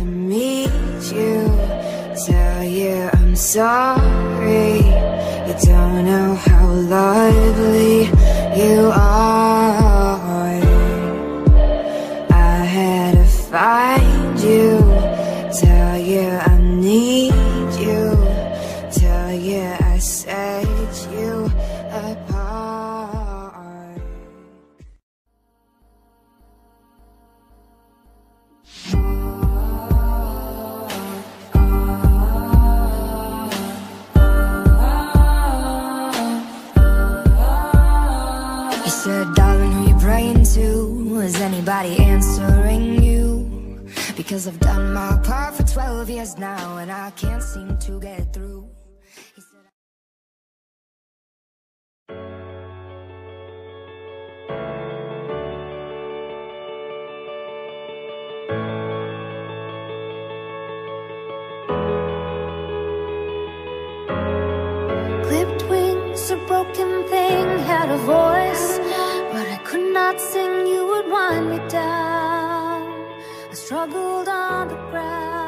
to meet you Tell you I'm sorry. You don't know how lovely you are. I had to find you Tell you I need you Tell you I set You said, darling, who you praying to? Is anybody answering you? Because I've done my part for 12 years now And I can't seem to get through Clipped wings, a broken thing, had a voice, not sing. You would wind me down. I struggled on the ground.